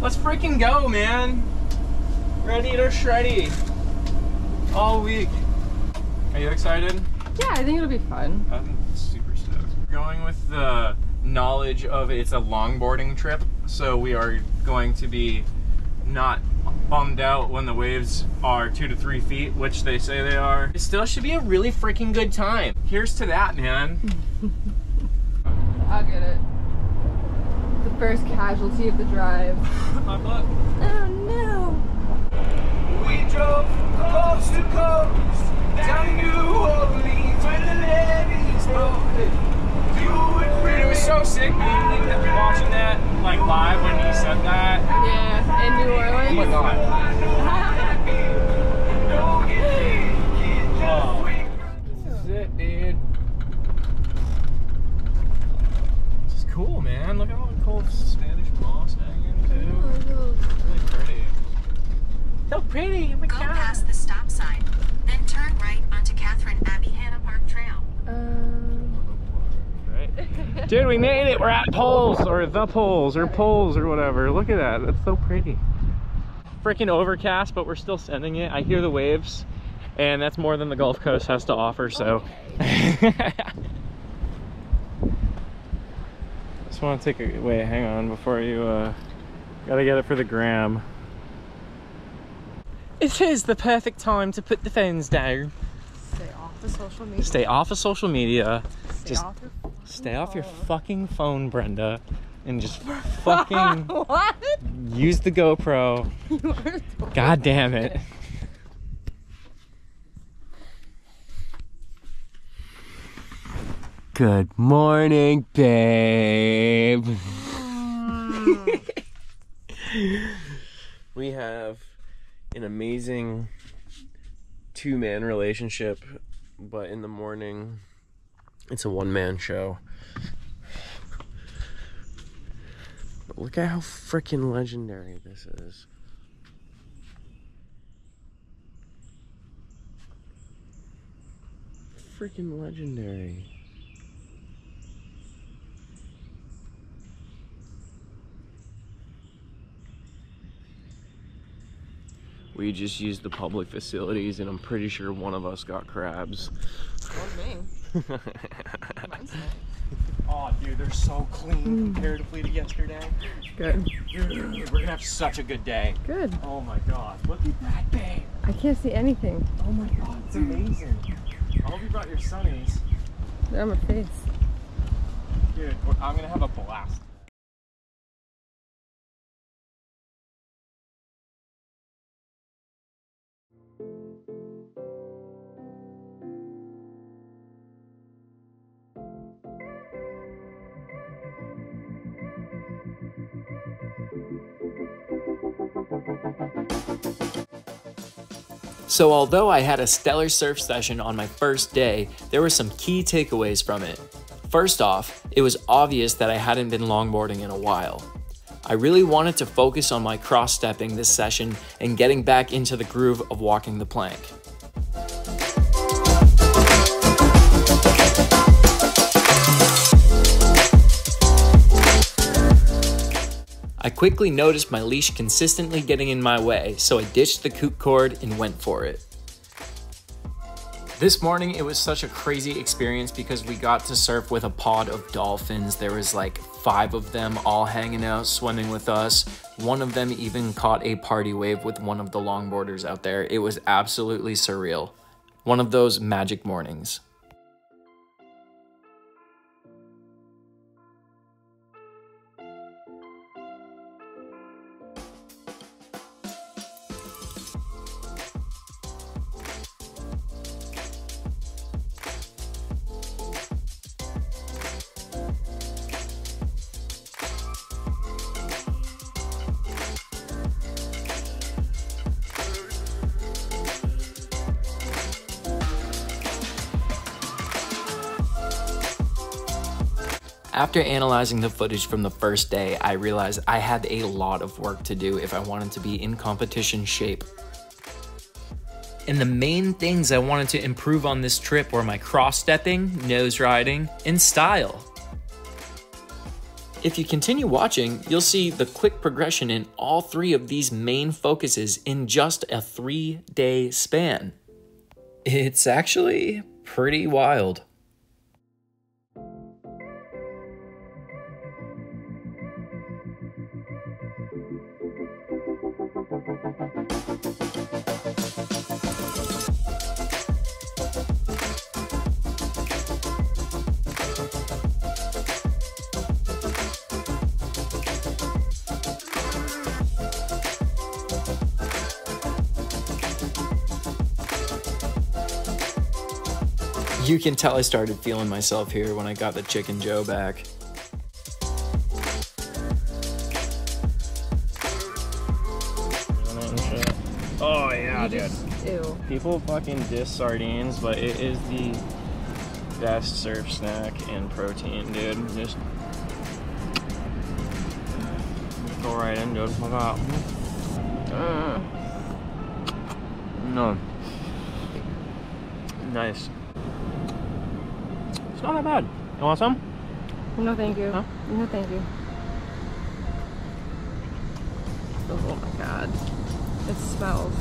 Let's freaking go, man. Ready to shreddy. All week. Are you excited? Yeah, I think it'll be fun. I'm super stoked. Going with the knowledge of it's a longboarding trip, so we are going to be not bummed out when the waves are two to three feet, which they say they are. It still should be a really freaking good time. Here's to that, man. I'll get it. The first casualty of the drive. I'm up. Oh no! We drove coast to coast down New Orleans where the levees broke. Dude, it was so sick being watching that like live when he said that. Yeah, in New Orleans. Oh my god. or the poles or poles or whatever. Look at that. That's so pretty. Freaking overcast, but we're still sending it. I hear the waves, and that's more than the Gulf Coast has to offer. So, just want to take a wait. Hang on before you. uh Gotta get it for the gram. It is the perfect time to put the phones down. stay off the social media. Stay off of social media. Stay just- off your Stay off your fucking phone, Brenda, and just fucking what? use the GoPro. You are God damn it. Good morning, babe. Hmm. we have an amazing two man relationship, but in the morning, it's a one man show. Look at how freaking legendary this is. Freaking legendary. We just used the public facilities, and I'm pretty sure one of us got crabs. me. Mine's nice. Oh, dude, they're so clean hmm. comparatively to yesterday. Good. Dude, we're gonna have such a good day. Good. Oh my god, look at that, babe. I can't see anything. Oh my god, it's amazing. I hope you brought your sunnies. They're on my face. Dude, I'm gonna have a blast. So, although I had a stellar surf session on my first day, there were some key takeaways from it. First off, it was obvious that I hadn't been longboarding in a while. I really wanted to focus on my cross stepping this session and getting back into the groove of walking the plank. I quickly noticed my leash consistently getting in my way, so I ditched the kook cord and went for it. This morning, it was such a crazy experience because we got to surf with a pod of dolphins. There was like five of them all hanging out, swimming with us. One of them even caught a party wave with one of the longboarders out there. It was absolutely surreal. One of those magic mornings. Analyzing the footage from the first day, I realized I had a lot of work to do if I wanted to be in competition shape. And the main things I wanted to improve on this trip were my cross stepping, nose riding, and style. If you continue watching, you'll see the quick progression in all three of these main focuses in just a three day span. It's actually pretty wild. You can tell I started feeling myself here when I got the Chicken Joe back. Oh yeah, dude. Ew. People fucking diss sardines, but it is the best surf snack and protein, dude. Just go right into it. Look out. Uh, no. Nice. It's not that bad. You want some? No, thank you. Huh? No, thank you. Oh my god. It smells.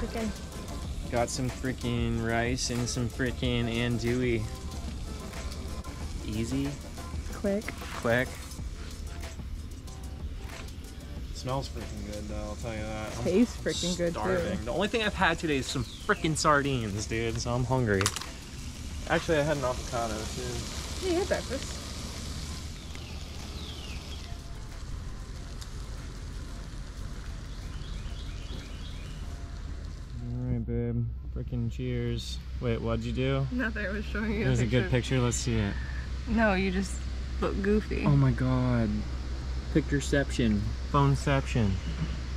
Chicken. Got some freaking rice and some freaking andouille. Easy, Quick. quick. Smells freaking good though, I'll tell you that. I'm Tastes freaking good starving. too. The only thing I've had today is some freaking sardines, dude, so I'm hungry. Actually, I had an avocado too. Yeah, you had breakfast. Alright, babe. Freaking cheers. Wait, what'd you do? Nothing. I was showing you. There's a good picture, let's see it. No, you just look goofy. Oh my god. Pictureception. Phoneception.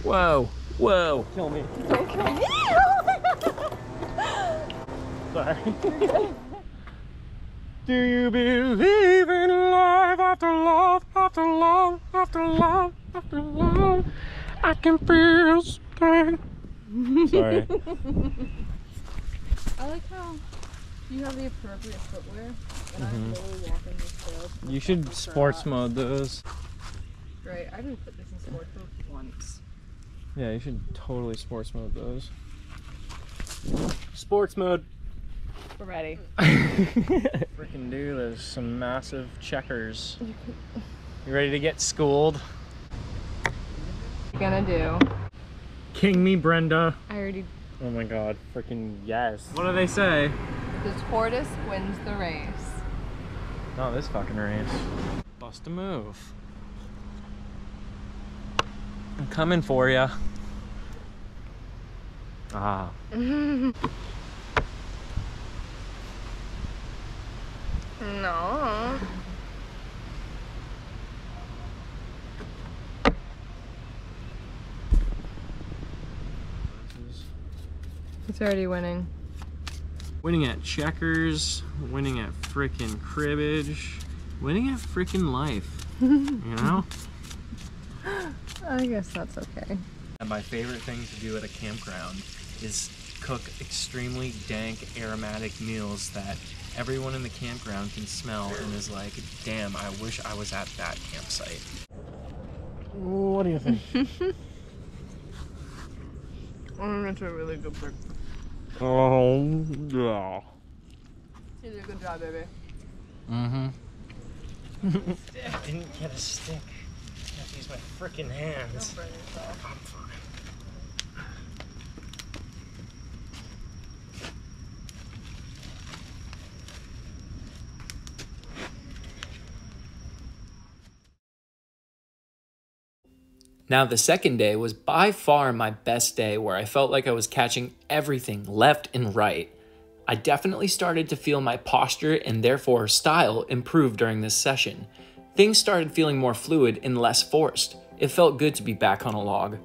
Whoa. Whoa. Kill me. Don't kill me. Sorry. Do you believe in life after love, after love, after love, after love? I can feel pain. Sorry. I like how you have the appropriate footwear, and I'm mm-hmm. literally walking this trail. You should sports mode those. Right, I didn't put this in sports mode once. Yeah, you should totally sports mode those. Sports mode. We're ready. Freaking dude, there's some massive checkers. You ready to get schooled? Gonna do. King me, Brenda. I already. Oh my god, freaking yes. What do they say? The tortoise wins the race. Not this fucking race. Bust a move. I'm coming for you. Ah. No. It's already winning. Winning at checkers, winning at frickin' cribbage, winning at frickin' life. you know? I guess that's okay. And my favorite thing to do at a campground is cook extremely dank aromatic meals that everyone in the campground can smell and is like, damn, I wish I was at that campsite. What do you think? I think it's a really good pick. oh, yeah. You did a good job, baby. Mm-hmm. Didn't get a stick. I use my freaking hands. I'm fine. Now, the second day was by far my best day where I felt like I was catching everything left and right. I definitely started to feel my posture and therefore style improve during this session. Things started feeling more fluid and less forced. It felt good to be back on a log.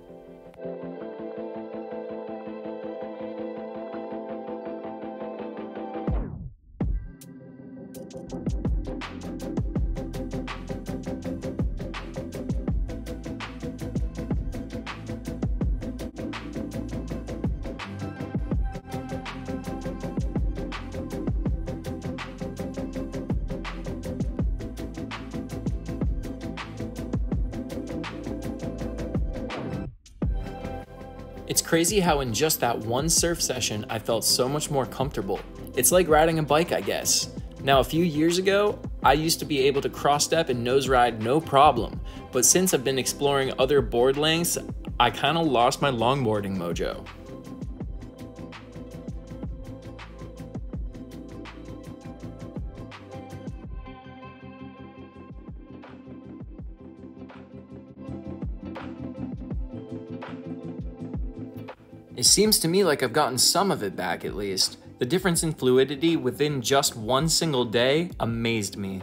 It's crazy how in just that one surf session I felt so much more comfortable. It's like riding a bike, I guess. Now, a few years ago, I used to be able to cross step and nose ride no problem, but since I've been exploring other board lengths, I kind of lost my longboarding mojo. Seems to me like I've gotten some of it back at least. The difference in fluidity within just one single day amazed me.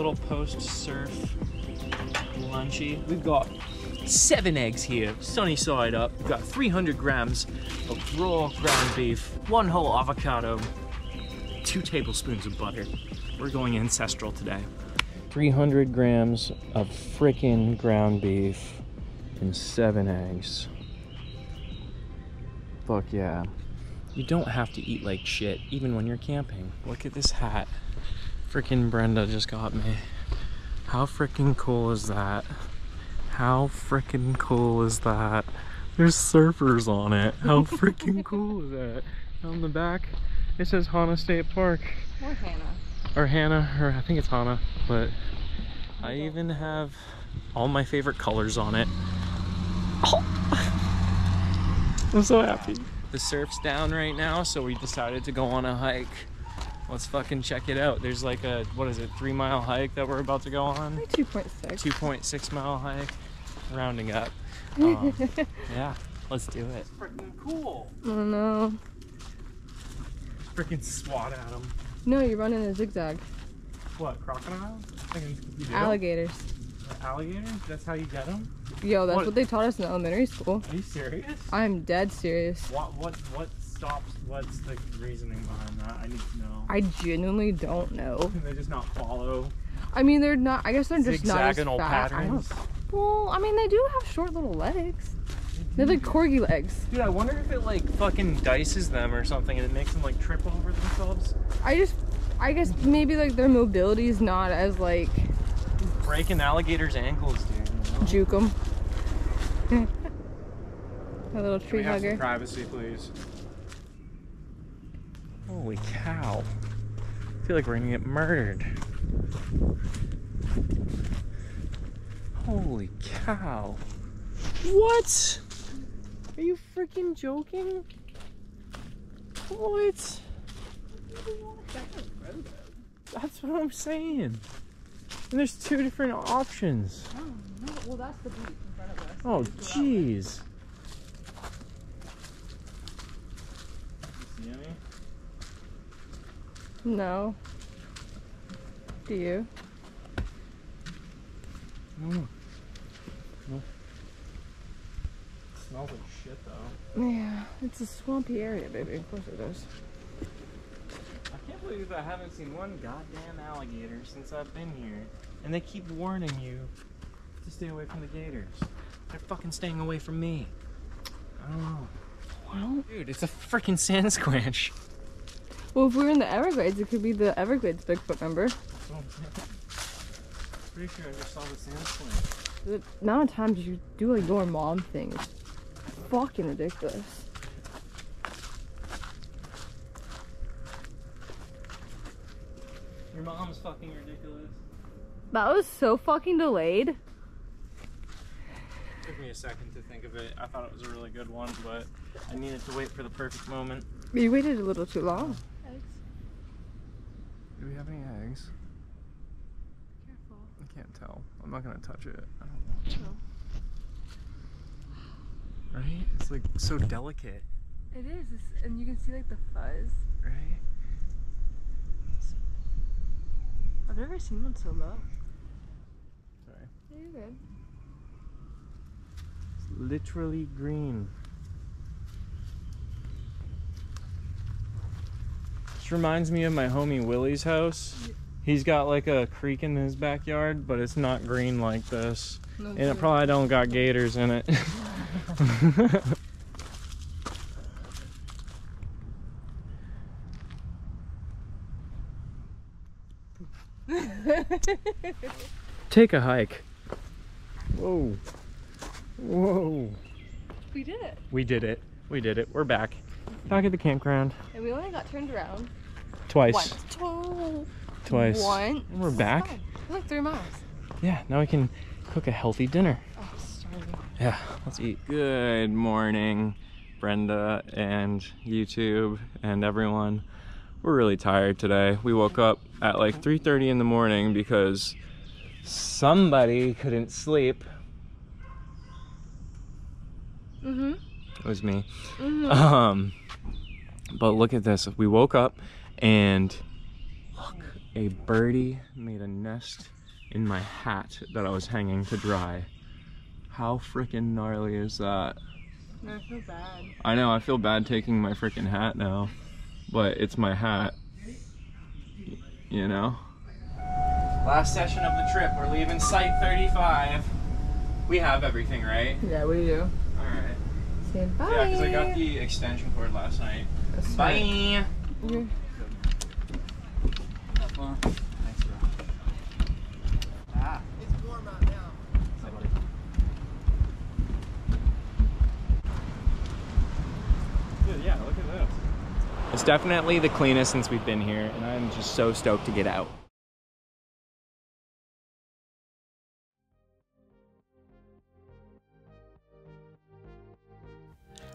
little post surf lunchy. We've got seven eggs here, sunny side up. We've got 300 grams of raw ground beef, one whole avocado, two tablespoons of butter. We're going ancestral today. 300 grams of frickin' ground beef and seven eggs. Fuck yeah. You don't have to eat like shit, even when you're camping. Look at this hat. Frickin' Brenda just got me. How frickin' cool is that? How freaking cool is that? There's surfers on it. How freaking cool is that? On the back, it says Hana State Park. Or Hannah. Or Hannah, or I think it's Hana, but I even have all my favorite colors on it. I'm so happy. The surf's down right now, so we decided to go on a hike. Let's fucking check it out. There's like a, what is it, three mile hike that we're about to go on? 2.6. 2.6 mile hike, rounding up. Um, yeah, let's do it. It's Freaking cool. Oh no. Freaking swat at them. No, you're running a zigzag. What, crocodiles? Freaking- you do? Alligators. Alligators? That's how you get them? Yo, that's What? what? they taught us in elementary school. Are you serious? I'm dead serious. What what what stops? What's the reasoning behind that? I need to know. I genuinely don't know. Can they just not follow I mean, they're not. I guess they're just not as hexagonal fat. I? Well, I mean, they do have short little legs. They're like corgi legs. Dude, I wonder if it like fucking dices them or something, and it makes them like trip over themselves, I just, I guess maybe like their mobility is not as like breaking alligators' ankles, dude. juke 'em. A little Can tree we have some hugger. privacy, please? Holy cow! I feel like we're gonna get murdered. Holy cow! What? Are you freaking joking? What? That's what I'm saying. And there's two different options. Well, that's the beach in front of us. Oh, jeez. See any? No. Do you? No. No. Smells like shit though. Yeah, it's a swampy area, baby. Of course it is. I can't believe I haven't seen one goddamn alligator since I've been here. And they keep warning you to stay away from the gators. They're fucking staying away from me. I don't know. Well, Dude, it's a freaking sand squanch. well, if we're in the Everglades, it could be the Everglades Bigfoot. Remember? Pretty sure I just saw the sand squanch. The amount of times you do a your mom thing is fucking ridiculous. Your mom's fucking ridiculous. That was so fucking delayed. Took me a second to think of it. I thought it was a really good one, but I needed to wait for the perfect moment. You waited a little too long. Eggs. Do we have any eggs? I can't tell. I'm not gonna touch it. I don't want to. Right? It's like so delicate, It is, and you can see like the fuzz. right? I've never seen one so low. Sorry. Yeah, you're good. It's literally green. This reminds me of my homie Willie's house. He's got like a creek in his backyard, but it's not green like this. No, And it probably don't got gators in it. Take a hike. Whoa. Whoa. we did it. We did it. We did it. We're back. Back at the campground. And we only got turned around Twice. once. Tw- Twice. One. And we're back. It's like three miles. Yeah, now we can cook a healthy dinner. Oh, starving. Yeah, let's eat. Good morning, Brenda and YouTube and everyone. We're really tired today. We woke up at like 3:30 in the morning because somebody couldn't sleep. Mm-hmm. It was me. Mhm. Um, but look at this. We woke up and look, a birdie made a nest in my hat that I was hanging to dry. How freaking gnarly is that? I feel bad. I know, I feel bad taking my freaking hat now, but it's my hat. You know? Last session of the trip. We're leaving Site 35. We have everything, right? Yeah, we do. Alright. Say bye. Yeah, because I got the extension cord last night. That's Bye! right. You're- Yeah, look at this. It's definitely the cleanest since we've been here, and I'm just so stoked to get out.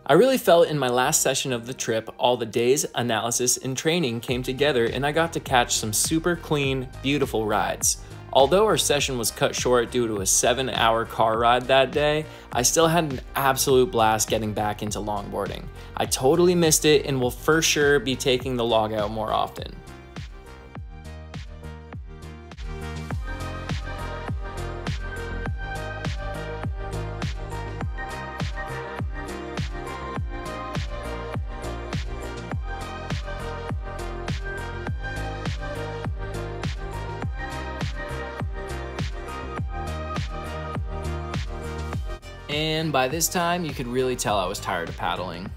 I really felt in my last session of the trip, all the days, analysis, and training came together and I got to catch some super clean, beautiful rides. Although our session was cut short due to a 7 hour car ride that day, I still had an absolute blast getting back into longboarding. I totally missed it and will for sure be taking the log out more often. And by this time, you could really tell I was tired of paddling.